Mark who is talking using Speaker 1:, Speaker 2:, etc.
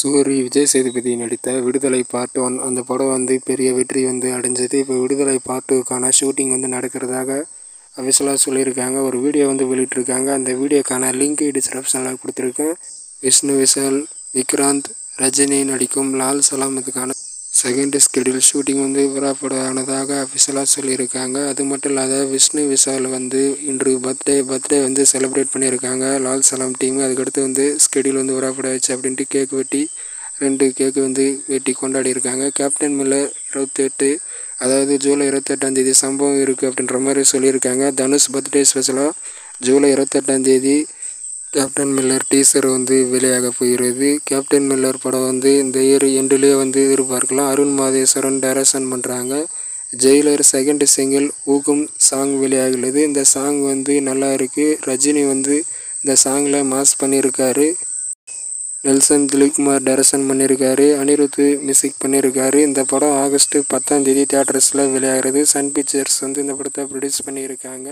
Speaker 1: சூரி விஜய் சேதுபதி நடித்த விடுதலை part one அந்த படம் வந்து பெரிய வெற்றி வந்து அடைஞ்சது. இப்போ விடுதலை பார்ட் டூக்கான ஷூட்டிங் வந்து நடக்கிறதாக அஃபிஷியலாக சொல்லியிருக்காங்க. ஒரு வீடியோ வந்து வெளியிட்டிருக்காங்க. அந்த வீடியோக்கான லிங்க் டிஸ்கிரிப்ஷனில் கொடுத்துருக்கேன். விஷ்ணு விஷால் விக்ராந்த் ரஜினி நடிக்கும் லால் சலாம் இதுக்கான செகண்ட் ஸ்கெடியூல் ஷூட்டிங் வந்து புறப்படானதாக அஃபிஷியலாக சொல்லியிருக்காங்க. அது மட்டும் இல்லாத விஷ்ணு விஷால் வந்து இன்று பர்த்டே பர்த்டே வந்து செலிப்ரேட் பண்ணியிருக்காங்க. லால் சலாம் டீம் அதுக்கடுத்து வந்து ஸ்கெடியூல் வந்து புறப்படாச்சு அப்படின்ட்டு கேக் வெட்டி ரெண்டு கேக்கு வந்து வெட்டி கொண்டாடி இருக்காங்க கேப்டன் மில்லர் இருபத்தெட்டு அதாவது ஜூலை இருபத்தெட்டாம் தேதி சம்பவம் இருக்குது அப்படின்ற மாதிரி சொல்லியிருக்காங்க. தனுஷ் பர்த்டே ஸ்பெஷலாக ஜூலை இருபத்தெட்டாம் தேதி கேப்டன் மில்லர் டீசர் வந்து வெளியாக போகிறது. கேப்டன் மில்லர் படம் வந்து இந்த இயர் எண்டுலேயே வந்து எதிர்பார்க்கலாம். அருண் மாதேஸ்வரன் டைரக்ஷன் பண்ணுறாங்க Jailer second single Hukum song வெளியாகிறது. இந்த சாங் வந்து நல்லா இருக்குது ரஜினி வந்து இந்த சாங்கில் மாஸ் பண்ணியிருக்காரு. நெல்சன் திலீப்குமார் டைரக்ஷன் பண்ணியிருக்காரு. அனிருத் மியூசிக் பண்ணியிருக்காரு. இந்த படம் ஆகஸ்ட்டு பத்தாம் தேதி தேட்டர்ஸில் வெளியாகிறது. சன் பிக்சர்ஸ் வந்து இந்த படத்தை ப்ரொடியூஸ் பண்ணியிருக்காங்க.